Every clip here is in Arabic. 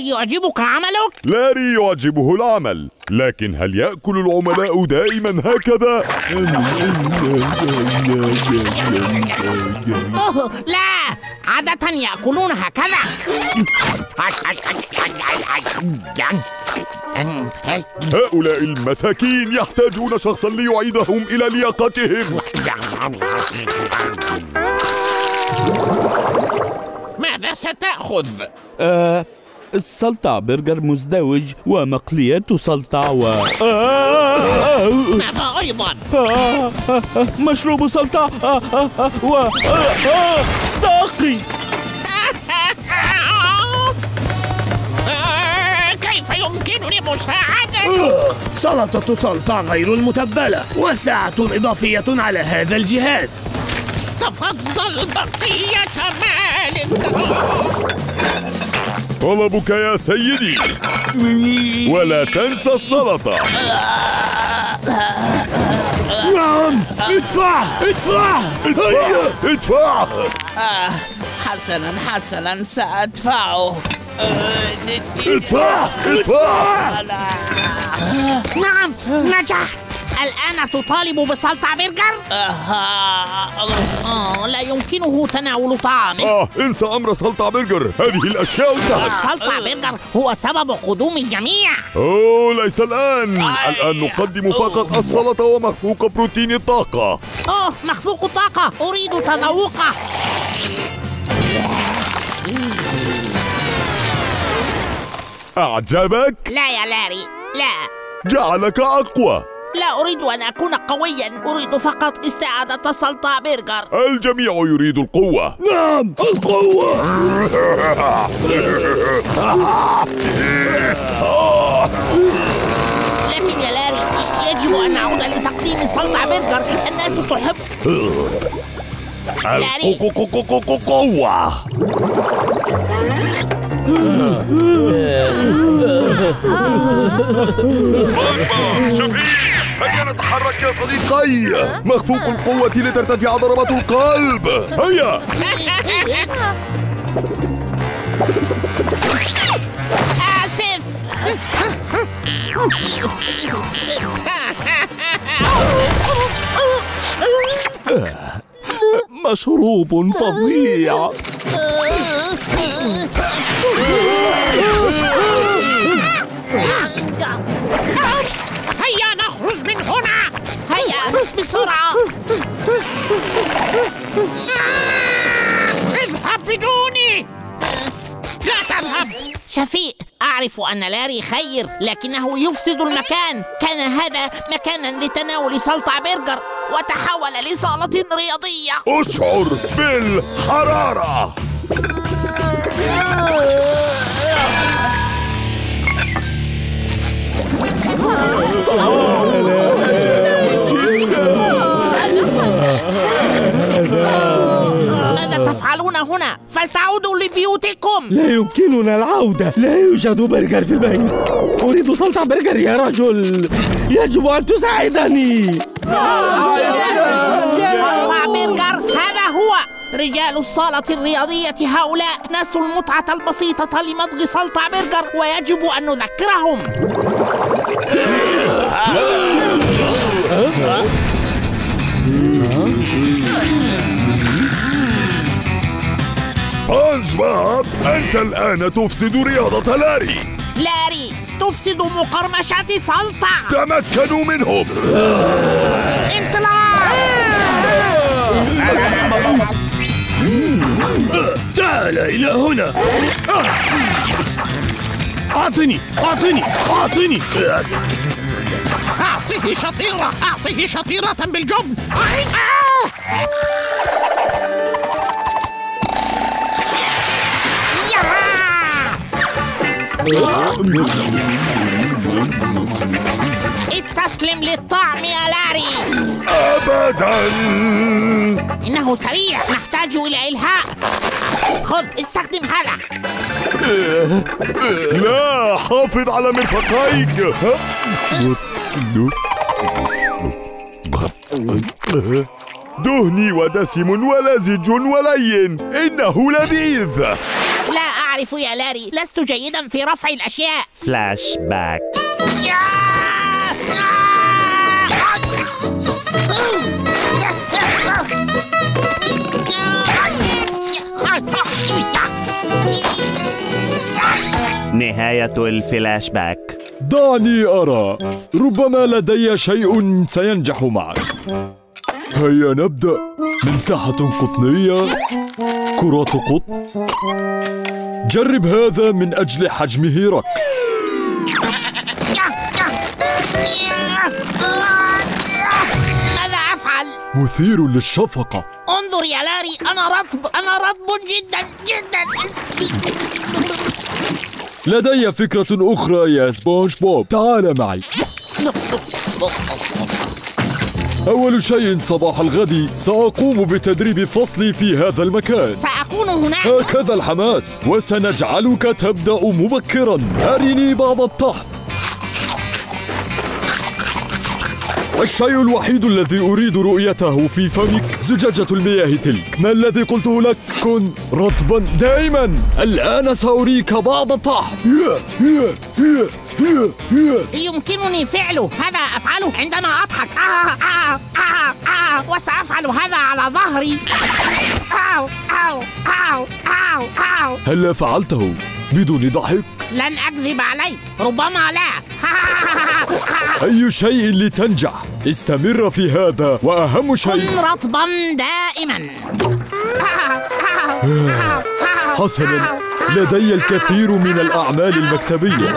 هل يعجبك عملك؟ لاري يعجبه العمل لكن هل يأكل العملاء دائما هكذا؟ أوه لا عادة يأكلون هكذا هؤلاء المساكين يحتاجون شخصا ليعيدهم إلى لياقتهم ماذا ستأخذ؟ آه السلطع برجر مزدوج ومقليات سلطع و ماذا أيضا؟ آه آه مشروب سلطع آه و ساقي كيف يمكنني مساعدتك؟ سلطة سلطة غير المتبلة وساعة إضافية على هذا الجهاز تفضل بقية مالك طلبك يا سيدي. ولا تنسى السلطة. نعم ادفع ادفع. ادفع ادفع. آه حسنا حسنا سأدفعه. ادفع ادفع. نعم نجحت. الآن تطالب بسلطع برجر؟ آه لا يمكنه تناول طعامه. آه انسى أمر سلطع برجر. هذه الأشياء انتهت. سلطع برجر هو سبب قدوم الجميع. أوه ليس الآن. الآن نقدم فقط السلطة ومخفوق بروتين الطاقة. أوه مخفوق الطاقة. أريد تذوقه أعجبك؟ لا يا لاري لا. جعلك أقوى. لا أريد أن أكون قويا أريد فقط استعادة سلطع برجر الجميع يريد القوة. نعم القوة. لكن يا لاري يجب أن نعود لتقديم سلطع برجر الناس تحب. لاري. قوة. شفيق. هيا نتحرك يا صديقي. مخفوق القوة لترتفع ضربات القلب. هيا. آسف. مشروب فظيع. اذهب بدوني. لا تذهب. شفيق أعرف أن لاري خير لكنه يفسد المكان. كان هذا مكانا لتناول سلطع برجر وتحول لصالة رياضية. أشعر بالحرارة. ماذا تفعلون هنا؟ فلتعودوا لبيوتكم. لا يمكننا العودة. لا يوجد برجر في البيت. أريد سلطع برجر يا رجل. يجب أن تساعدني. سلطع برجر هذا هو. رجال الصالة الرياضية هؤلاء نسوا المتعة البسيطة لمضغ سلطع برجر ويجب أن نذكرهم. سبونج بوب أنت الآن تفسد رياضة لاري. لاري تفسد مقرمشة سلطع تمكنوا منهم. انطلاق. تعال إلى هنا. أعطني أعطني أعطني. أعطيه شطيرة أعطيه شطيرة بالجبن. استسلم للطعم يا لاري. أبدا. إنه سريع نحتاج إلى إلهاء. خذ استخدم هذا. لا حافظ على مرفقيك. دهني ودسم ولزج ولين إنه لذيذ. أعرف يا لاري لست جيدا في رفع الأشياء. فلاش باك نهاية الفلاش باك دعني أرى ربما لدي شيء سينجح معك. هيا نبدأ. ممسحة قطنية. كرات قطن جرب هذا من أجل حجمه رك ماذا أفعل؟ مثير للشفقة. انظر يا لاري أنا رطب أنا رطب جدا جدا. لدي فكرة أخرى يا سبونج بوب. تعال معي. أول شيء صباح الغد سأقوم بتدريب فصلي في هذا المكان. سأكون هناك. هكذا الحماس وسنجعلك تبدأ مبكرا. أرني بعض الطحن. الشيء الوحيد الذي أريد رؤيته في فمك زجاجة المياه تلك. ما الذي قلته لك؟ كن رطبا دائما. الآن سأريك بعض الطحن. يمكنني فعله. هذا أفعله عندما أضحك. آه آه آه آه وسأفعل هذا على ظهري. آو آو آو آو آو هل فعلته بدون ضحك؟ لن أكذب عليك. ربما لا. أي شيء لتنجح. استمر في هذا وأهم شيء. كن رطبا دائما. حسنا. لدي الكثير من الأعمال المكتبية.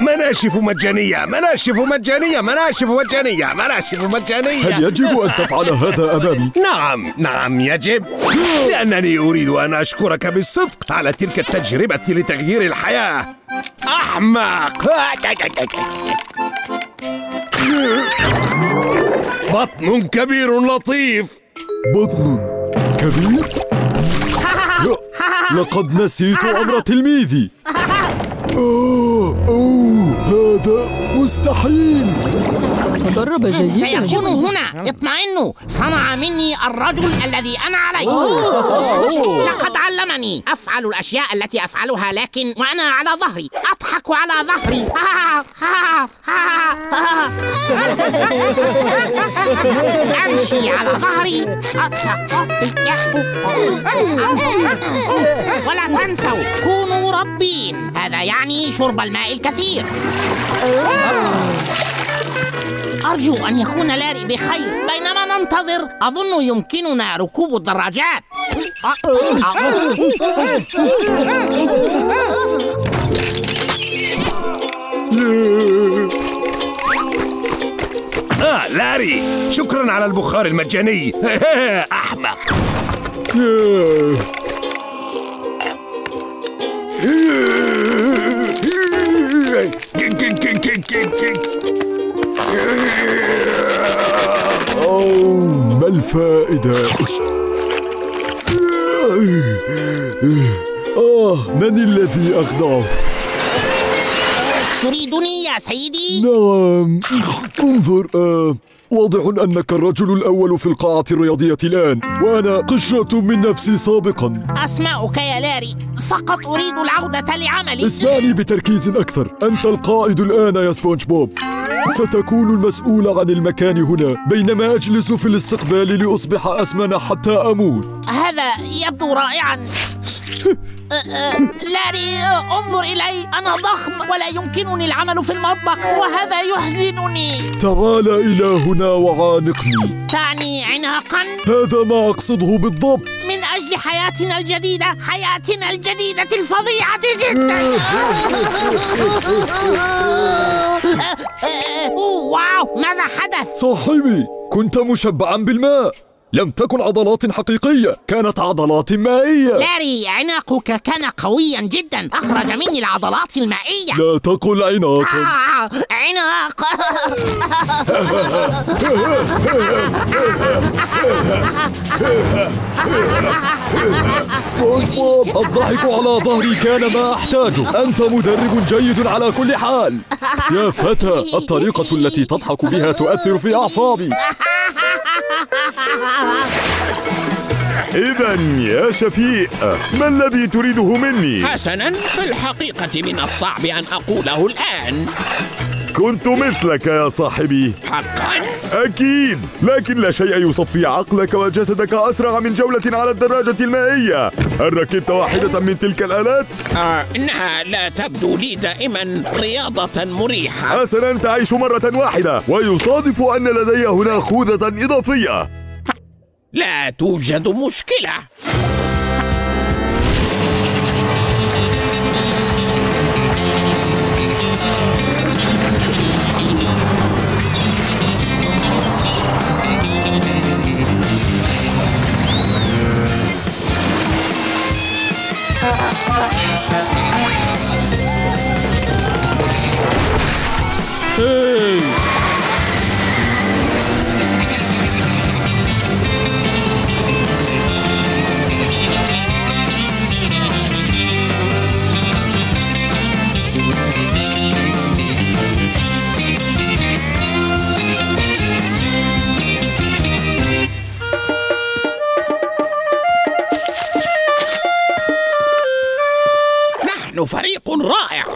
مناشف مجانية مناشف مجانية مناشف مجانية مناشف مجانية. هل يجب أن تفعل هذا أمامي؟ نعم نعم يجب. لأنني أريد أن أشكرك بالصدق على تلك التجربة لتغيير الحياة. أحمق. بطن كبير لطيف. بطن كبير؟ لقد نسيت أمر تلميذي. أوه, أوه. هذا مستحيل. تدرب جيدا سيكون هنا. اطمئنوا. صنع مني الرجل الذي أنا عليه. لقد علمني. أفعل الأشياء التي أفعلها لكن وأنا على ظهري. أضحك على ظهري. أمشي على ظهري. ولا تنسوا كونوا رطبين هذا يعني شرب الماء الكثير. أرجو أن يكون لاري بخير. بينما ننتظر أظن يمكننا ركوب الدراجات. آه لاري شكرا على البخار المجاني. أحمق. أوه ما الفائدة؟ آه من الذي أخدعه؟ تريدني يا سيدي؟ نعم انظر آه واضح أنك الرجل الأول في القاعة الرياضية الآن وأنا قشرة من نفسي سابقا أسمعك يا لاري فقط أريد العودة لعملي اسمعني بتركيز أكثر أنت القائد الآن يا سبونج بوب ستكون المسؤول عن المكان هنا بينما أجلس في الاستقبال لأصبح أسمن حتى أموت. هذا يبدو رائعا. لاري انظر إلي. أنا ضخم ولا يمكنني العمل في المطبخ وهذا يحزنني. تعال إلى هنا وعانقني. تعني عناقا؟ هذا ما أقصده بالضبط. من أجل حياتنا الجديدة حياتنا الجديدة الفظيعة جدا. أوه، واو ماذا حدث؟ صاحبي كنت مشبعا بالماء. لم تكن عضلات حقيقية. كانت عضلات مائية. لاري عناقك كان قويا جدا. أخرج مني العضلات المائية. لا تقل عناقا آه، عناق. سبونج بوب الضحك على ظهري كان ما أحتاجه. أنت مدرب جيد على كل حال. يا فتى الطريقة التي تضحك بها تؤثر في أعصابي. إذا يا شفيق ما الذي تريده مني؟ حسنا في الحقيقة من الصعب أن أقوله الآن. كنت مثلك يا صاحبي. حقا؟ أكيد لكن لا شيء يصفي عقلك وجسدك أسرع من جولة على الدراجة المائية. هل ركبت واحدة من تلك الآلات؟ آه إنها لا تبدو لي دائما رياضة مريحة. حسنا تعيش مرة واحدة. ويصادف أن لدي هنا خوذة إضافية. لا توجد مشكلة نحن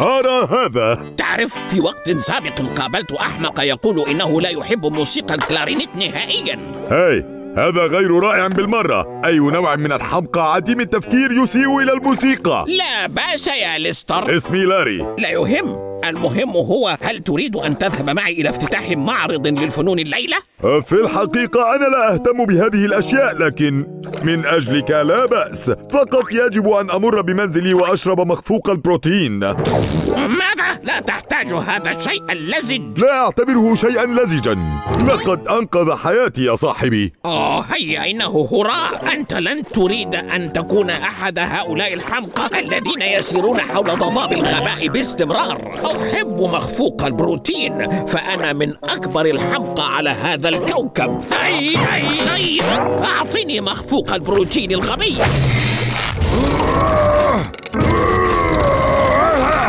أرى هذا. تعرف في وقت سابق قابلت أحمق يقول إنه لا يحب موسيقى الكلارينيت نهائيا. hey هذا غير رائع بالمرة. أي نوع من الحمقى عديم التفكير يسيء إلى الموسيقى؟ لا بأس يا ليستر. اسمي لاري. لا يهم. المهم هو هل تريد أن تذهب معي إلى افتتاح معرض للفنون الليلة؟ في الحقيقة أنا لا أهتم بهذه الأشياء لكن من أجلك لا بأس. فقط يجب أن أمر بمنزلي وأشرب مخفوق البروتين. ماذا؟ لا تحتاج هذا الشيء اللزج. لا أعتبره شيئا لزجا. لقد أنقذ حياتي يا صاحبي. آه هيا إنه هراء. أنت لن تريد أن تكون أحد هؤلاء الحمقى الذين يسيرون حول ضباب الغباء باستمرار. أحب مخفوق البروتين فأنا من أكبر الحمقى على هذا الكوكب. أي أي أي. أعطني مخفوق البروتين الغبي.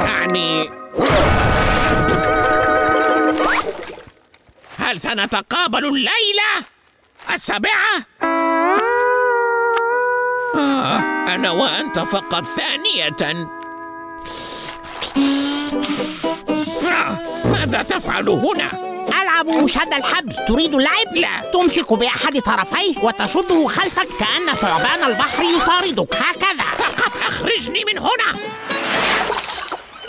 يعني هل سنتقابل الليلة؟ السابعة؟ آه أنا وأنت فقط ثانية. آه ماذا تفعل هنا؟ ألعب شد الحبل تريد اللعب؟ لا. تمسك بأحد طرفيه وتشده خلفك كأن ثعبان البحر يطاردك هكذا فقط أخرجني من هنا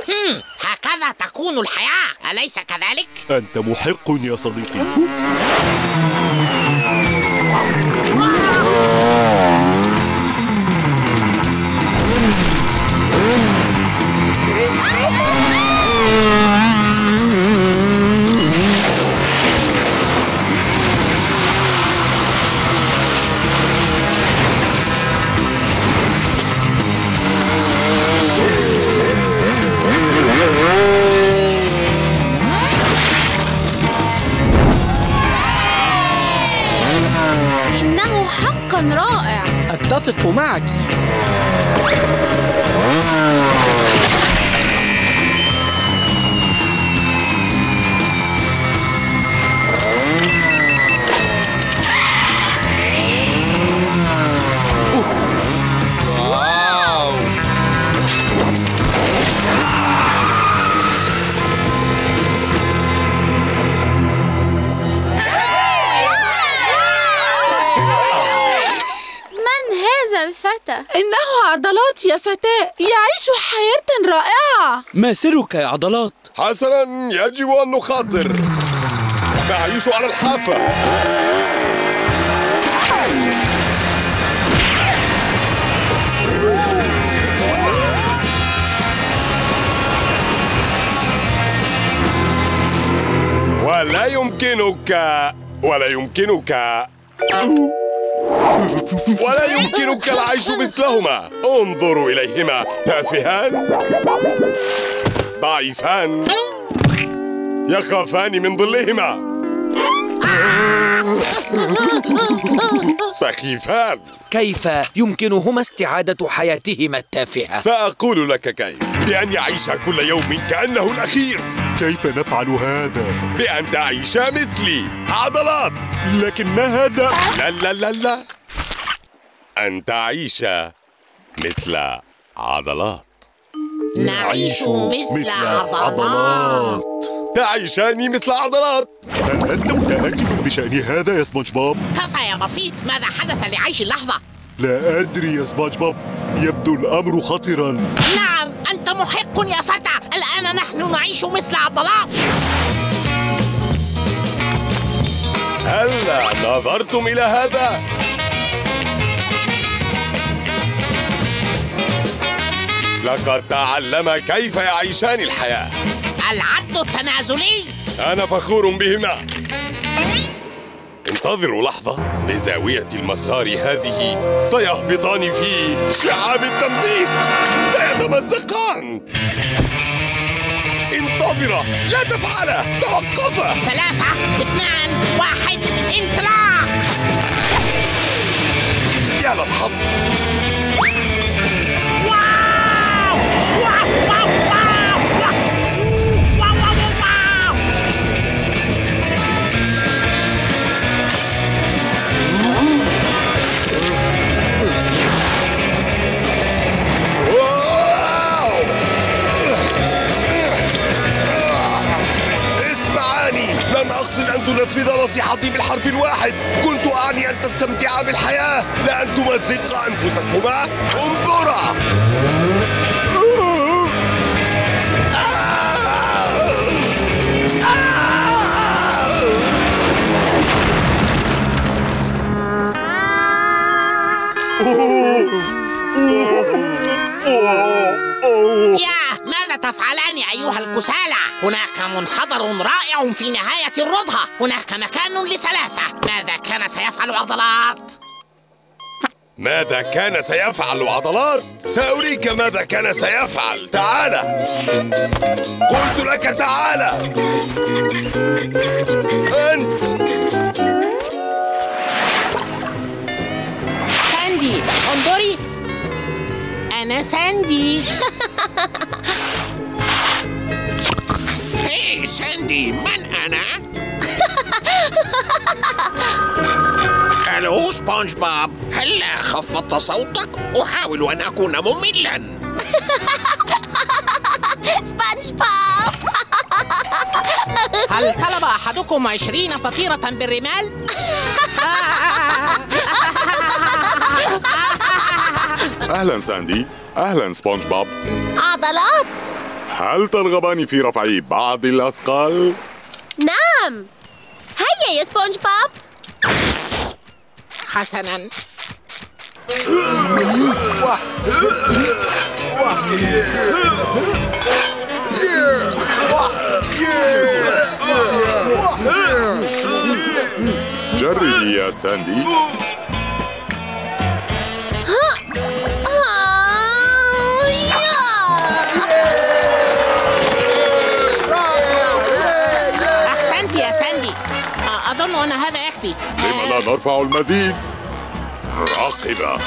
هم. هكذا تكون الحياة أليس كذلك؟ أنت محق يا صديقي Mag. يا فتاة يعيش حياة رائعة. ما سرك يا عضلات؟ حسنا يجب أن نخاطر. نعيش على الحافة. ولا يمكنك ولا يمكنك. ولا يمكنك العيش مثلهما. انظروا إليهما تافهان. ضعيفان. يخافان من ظلهما. سخيفان. كيف يمكنهما استعادة حياتهما التافهة؟ سأقول لك كيف. بأن يعيش كل يوم كأنه الأخير. كيف نفعل هذا؟ بأن تعيش مثلي. عضلات. لكن ما هذا؟ لا لا لا لا. أن تعيش مثل عضلات. نعيش مثل عضلات. تعيشان مثل عضلات هل أنت متأكد بشأن هذا يا سبونج بوب؟ كفى يا بسيط ماذا حدث لعيش اللحظة؟ لا أدري يا سبونج بوب يبدو الأمر خطرا نعم أنت محق يا فتى الآن نحن نعيش مثل عضلات هل نظرتم إلى هذا؟ لقد تعلم كيف يعيشان الحياة العد التنازلي؟ أنا فخور بهما. انتظروا لحظة. بزاوية المسار هذه سيهبطان في شعاب التمزيق. سيتمزقان. انتظرا لا تفعلا توقفا ثلاثة اثنان واحد انطلاق. يا للحظ. wow! wow wow wow. نصيحتي بالحرف الواحد. كنت أعني أن تستمتعا بالحياة لا أن تمزقا أنفسكما. انظرا. ماذا تفعلان أيها الكسالى؟ هناك منحدر رائع في نهاية الرضهة. هناك مكان لثلاثة. ماذا كان سيفعل عضلات؟ ماذا كان سيفعل عضلات؟ سأريك ماذا كان سيفعل. تعال. قلت لك تعال. أنت. ساندي انظري. أنا ساندي. ساندي من أنا؟ ألو سبونج بوب هلا خفضت صوتك؟ أحاول أن أكون مملا سبونج بوب هل طلب أحدكم عشرين فطيرة بالرمال؟ أهلا ساندي أهلا سبونج بوب عضلات هل ترغبان في رفع بعض الأثقال؟ نعم. هيا يا سبونج بوب. حسنا. جربي يا ساندي. أظن هذا يكفي. لم لا نرفع المزيد؟ راقبة.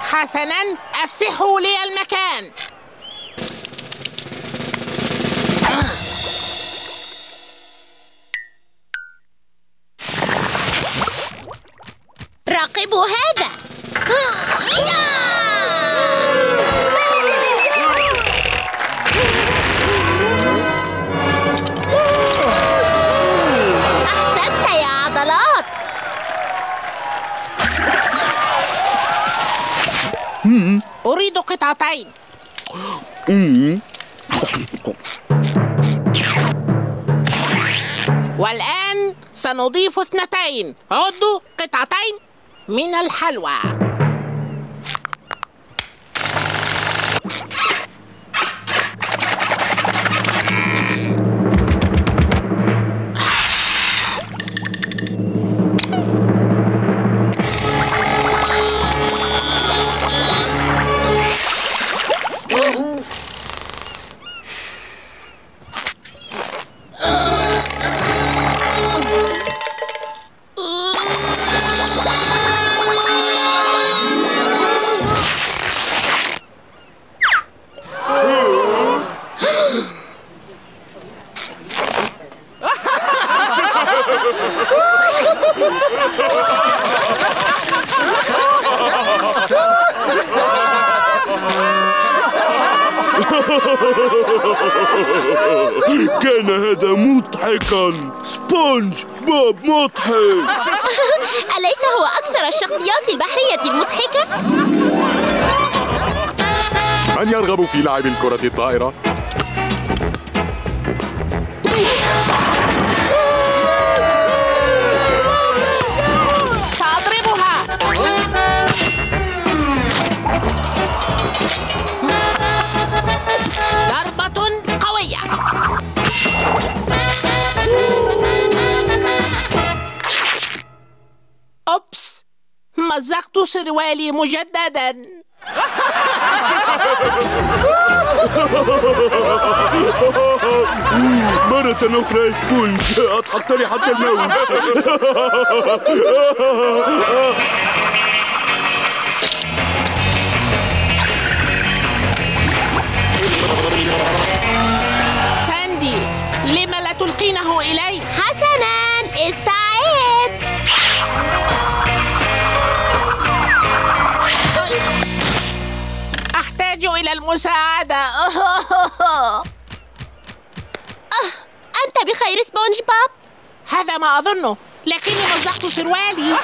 حسنا أفسحوا لي المكان والآن سنضيف اثنتين. عدوا قطعتين من الحلوى. سبونج بوب مضحك أليس هو أكثر الشخصيات البحرية المضحكة؟ من يرغب في لعب الكرة الطائرة؟ سروالي مجددا مرة أخرى يا سبونج أضحكتني حتى الموت ساندي لم لا تلقينه إلي؟ المساعدة أنت بخير سبونج بوب؟ هذا ما أظنه. لكني مزقت سروالي.